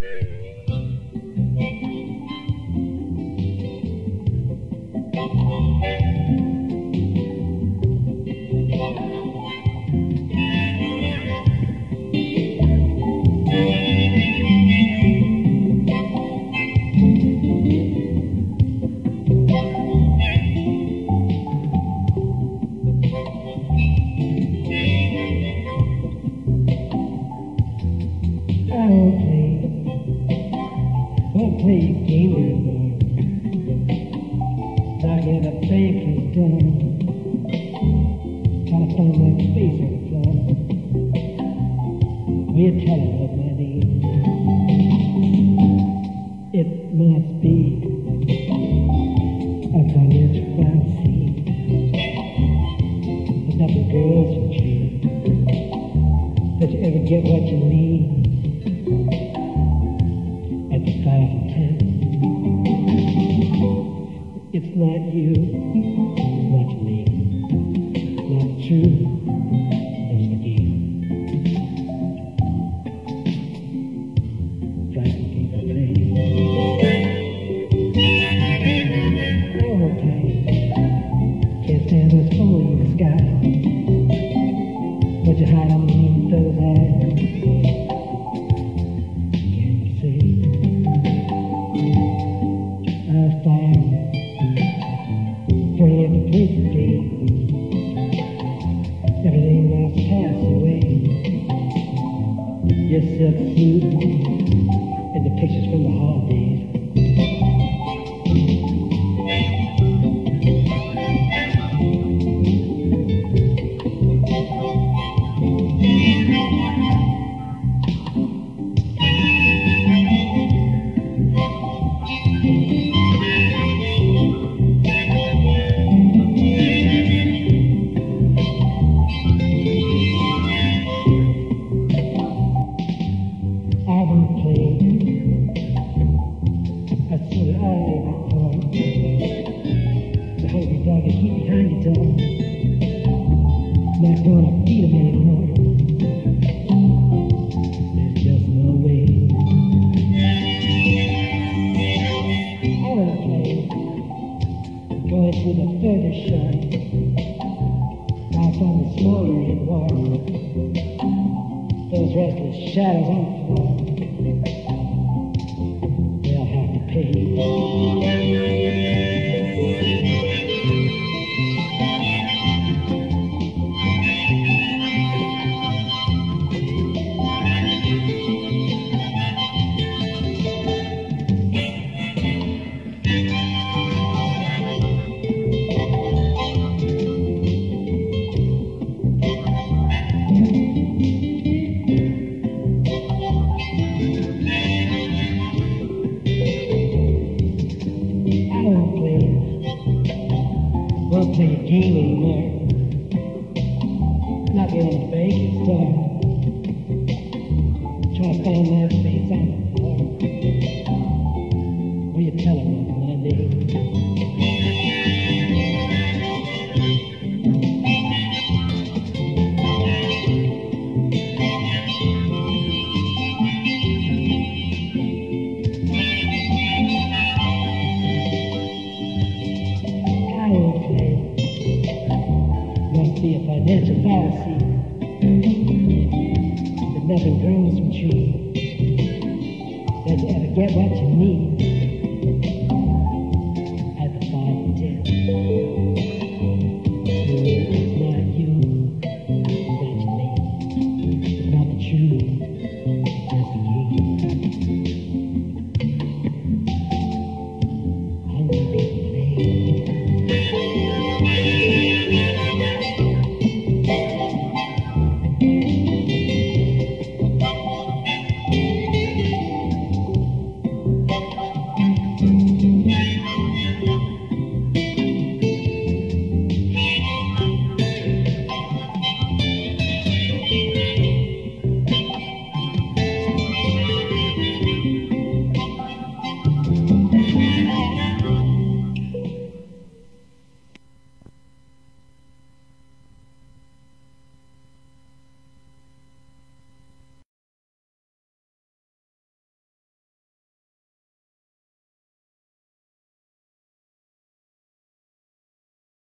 Yeah. get what you need at the five and ten. It's not you, it's not me, not true. just right on through i can see a thing. Free of. Everything will pass away. Yes, it's true. tread with a feather shine. Bounce on the smoldering water. Those restless shadows on the floor. I don't play a game anymore. Not getting able to bake it, to find that space out. What are you telling me? get what you need.